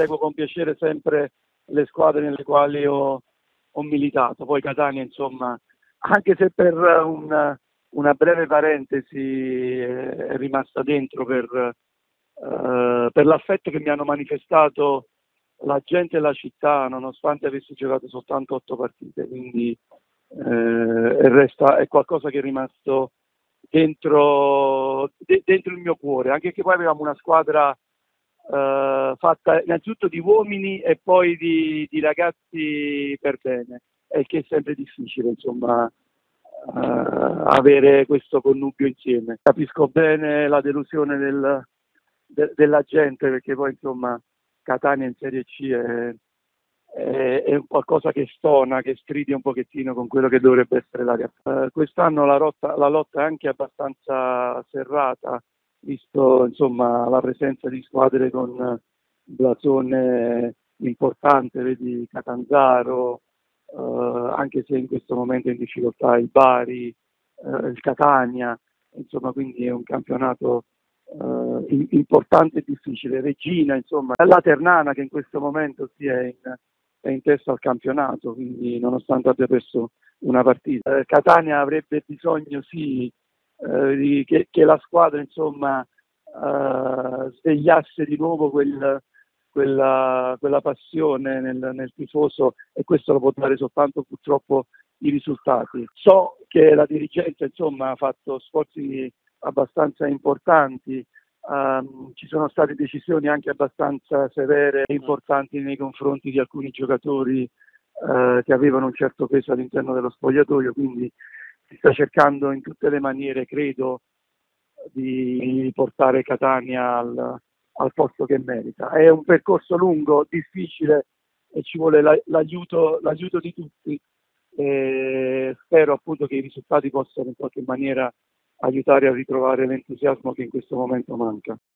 seguo con piacere sempre le squadre nelle quali ho, ho militato. Poi Catania, insomma, anche se per un, una breve parentesi è rimasta dentro per, uh, per l'affetto che mi hanno manifestato la gente e la città, nonostante avessi giocato soltanto otto partite, quindi eh, resta, è qualcosa che è rimasto dentro, de, dentro, il mio cuore, anche che poi avevamo una squadra eh, fatta innanzitutto di uomini e poi di, di ragazzi per bene, e che è sempre difficile, insomma, eh, avere questo connubio insieme. Capisco bene la delusione del, de, della gente perché poi, insomma, Catania in Serie C è, è, è, qualcosa che stona, che stride un pochettino con quello che dovrebbe essere la realtà. Eh, quest'anno la, rotta, la, lotta è anche abbastanza serrata, visto insomma, la presenza di squadre con blasone importante, vedi Catanzaro, eh, anche se in questo momento è in difficoltà il Bari, eh, il Catania, insomma quindi è un campionato eh, importante e difficile. Regina, insomma, la Ternana che in questo momento si è in, è in testa al campionato, quindi nonostante abbia perso una partita. Eh, Catania avrebbe bisogno sì eh, che, che, la squadra insomma eh, svegliasse di nuovo quel, quella, quella, passione nel, nel, tifoso e questo lo può dare soltanto purtroppo i risultati. So che la dirigenza insomma ha fatto sforzi abbastanza importanti, um, ci sono state decisioni anche abbastanza severe e importanti nei confronti di alcuni giocatori uh, che avevano un certo peso all'interno dello spogliatoio, quindi si sta cercando in tutte le maniere, credo, di portare Catania al, al posto che merita. È un percorso lungo, difficile e ci vuole la, l'aiuto, l'aiuto, di tutti. E spero appunto che i risultati possano in qualche maniera aiutare a ritrovare l'entusiasmo che in questo momento manca.